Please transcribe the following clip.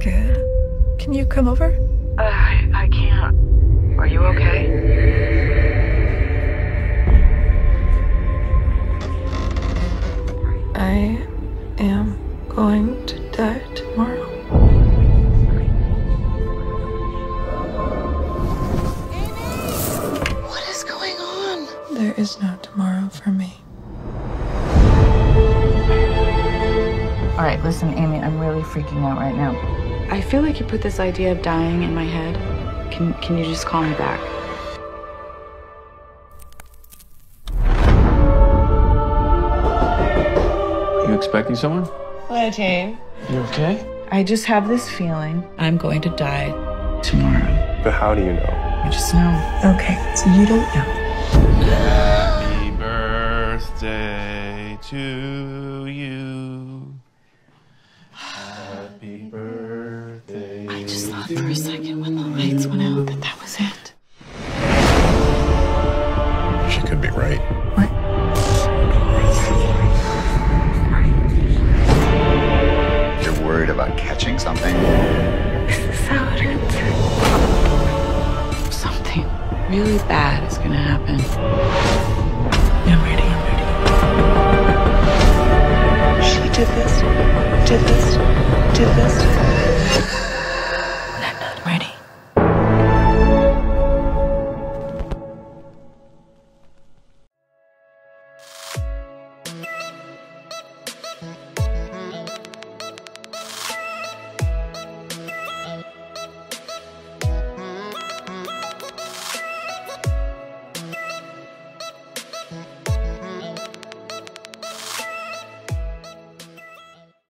Good. Can you come over? Uh, I, I can't. Are you okay? I am going to die tomorrow. What is going on? There is no tomorrow for me. Right, listen, Amy, I'm really freaking out right now. I feel like you put this idea of dying in my head. Can, can you just call me back? You expecting someone? Hello, Jane. You okay? I just have this feeling I'm going to die tomorrow. But how do you know? I just know. Okay, so you don't know. Happy birthday to you. Happy birthday. I just thought for a second when the lights went out that that was it. She could be right. What? You're worried about catching something? This is sad. Something really bad is gonna happen. I'm ready, I'm ready. She did this, did this, did this.